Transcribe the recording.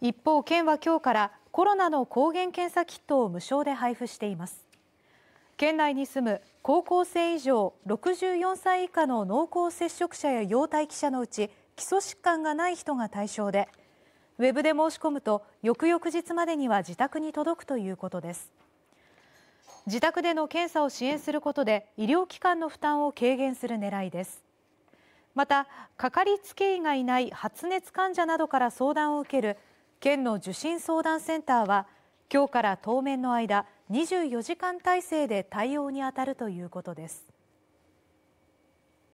一方県は今日からコロナの抗原検査キットを無償で配布しています。県内に住む高校生以上64歳以下の濃厚接触者や要待機者のうち基礎疾患がない人が対象でウェブで申し込むと翌々日までには自宅に届くということです。自宅での検査を支援することで医療機関の負担を軽減する狙いです。またかかりつけ医がいない発熱患者などから相談を受ける県の受診相談センターは今日から当面の間24時間体制で対応に当たるということです。